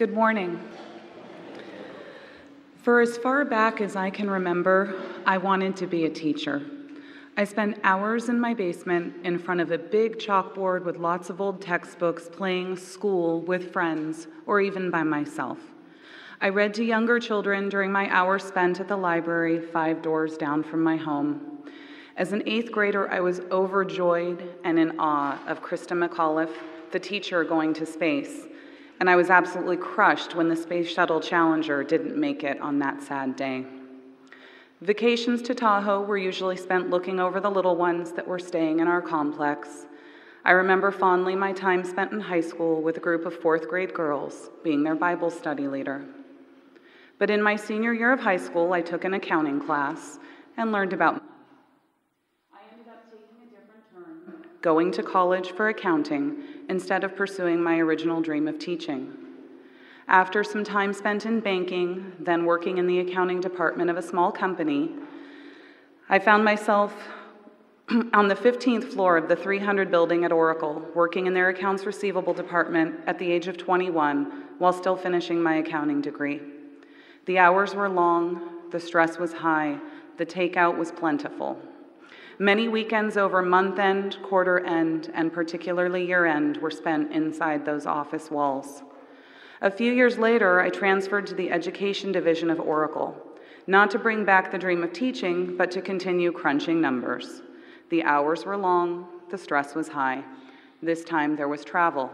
Good morning. For as far back as I can remember, I wanted to be a teacher. I spent hours in my basement in front of a big chalkboard with lots of old textbooks playing school with friends or even by myself. I read to younger children during my hours spent at the library five doors down from my home. As an eighth grader, I was overjoyed and in awe of Christa McAuliffe, the teacher going to space, and I was absolutely crushed when the Space Shuttle Challenger didn't make it on that sad day. Vacations to Tahoe were usually spent looking over the little ones that were staying in our complex. I remember fondly my time spent in high school with a group of fourth grade girls, being their Bible study leader. But in my senior year of high school, I took an accounting class and learned about. Going to college for accounting instead of pursuing my original dream of teaching. After some time spent in banking, then working in the accounting department of a small company, I found myself on the 15th floor of the 300 building at Oracle, working in their accounts receivable department at the age of 21 while still finishing my accounting degree. The hours were long, the stress was high, the takeout was plentiful. Many weekends over month end, quarter end, and particularly year end were spent inside those office walls. A few years later, I transferred to the education division of Oracle, not to bring back the dream of teaching, but to continue crunching numbers. The hours were long, the stress was high. This time there was travel.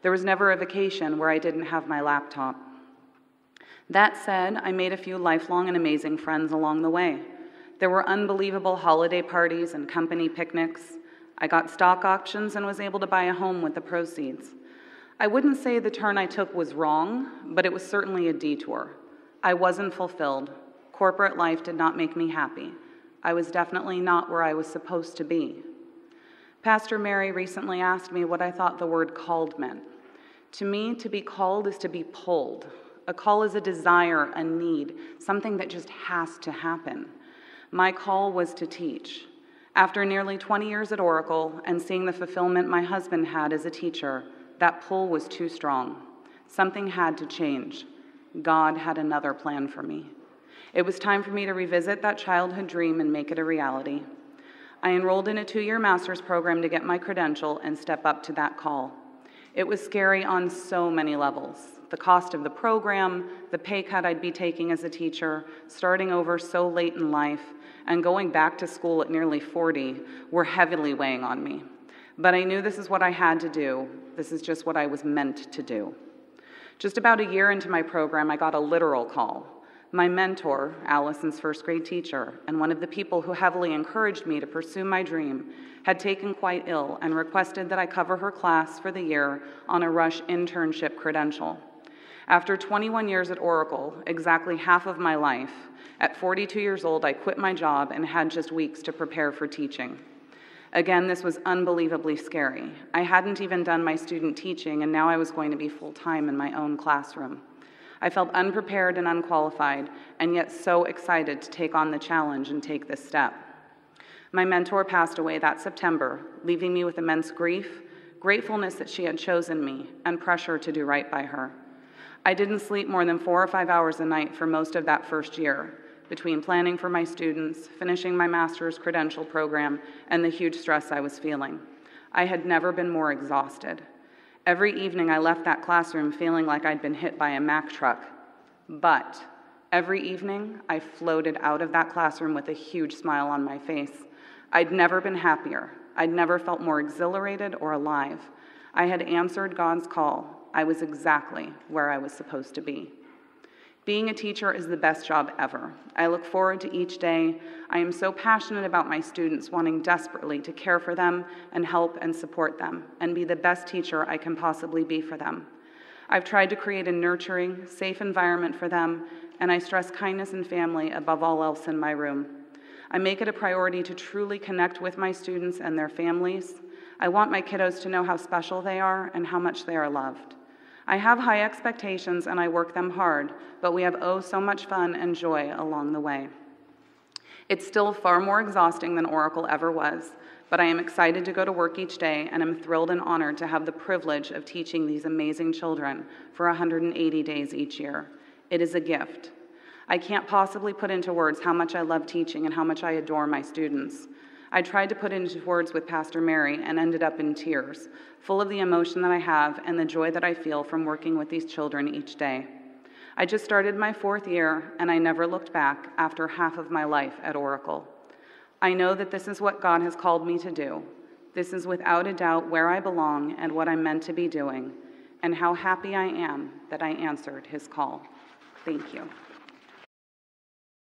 There was never a vacation where I didn't have my laptop. That said, I made a few lifelong and amazing friends along the way. There were unbelievable holiday parties and company picnics. I got stock options and was able to buy a home with the proceeds. I wouldn't say the turn I took was wrong, but it was certainly a detour. I wasn't fulfilled. Corporate life did not make me happy. I was definitely not where I was supposed to be. Pastor Mary recently asked me what I thought the word called meant. To me, to be called is to be pulled. A call is a desire, a need, something that just has to happen. My call was to teach. After nearly 20 years at Oracle and seeing the fulfillment my husband had as a teacher, that pull was too strong. Something had to change. God had another plan for me. It was time for me to revisit that childhood dream and make it a reality. I enrolled in a two year master's program to get my credential and step up to that call. It was scary on so many levels the cost of the program, the pay cut I'd be taking as a teacher, starting over so late in life, and going back to school at nearly 40 were heavily weighing on me. But I knew this is what I had to do. This is just what I was meant to do. Just about a year into my program, I got a literal call. My mentor, Allison's first grade teacher, and one of the people who heavily encouraged me to pursue my dream, had taken quite ill and requested that I cover her class for the year on a rush internship credential. After 21 years at Oracle, exactly half of my life, at 42 years old, I quit my job and had just weeks to prepare for teaching. Again, this was unbelievably scary. I hadn't even done my student teaching, and now I was going to be full time in my own classroom. I felt unprepared and unqualified, and yet so excited to take on the challenge and take this step. My mentor passed away that September, leaving me with immense grief, gratefulness that she had chosen me, and pressure to do right by her. I didn't sleep more than four or five hours a night for most of that first year, between planning for my students, finishing my master's credential program, and the huge stress I was feeling. I had never been more exhausted. Every evening I left that classroom feeling like I'd been hit by a Mack truck. But every evening I floated out of that classroom with a huge smile on my face. I'd never been happier. I'd never felt more exhilarated or alive. I had answered God's call. I was exactly where I was supposed to be. Being a teacher is the best job ever. I look forward to each day. I am so passionate about my students, wanting desperately to care for them and help and support them and be the best teacher I can possibly be for them. I've tried to create a nurturing, safe environment for them, and I stress kindness and family above all else in my room. I make it a priority to truly connect with my students and their families. I want my kiddos to know how special they are and how much they are loved. I have high expectations and I work them hard, but we have oh so much fun and joy along the way. It's still far more exhausting than Oracle ever was, but I am excited to go to work each day and am thrilled and honored to have the privilege of teaching these amazing children for 180 days each year. It is a gift. I can't possibly put into words how much I love teaching and how much I adore my students. I tried to put into words with Pastor Mary and ended up in tears, full of the emotion that I have and the joy that I feel from working with these children each day. I just started my fourth year and I never looked back after half of my life at Oracle. I know that this is what God has called me to do. This is without a doubt where I belong and what I'm meant to be doing, and how happy I am that I answered his call. Thank you.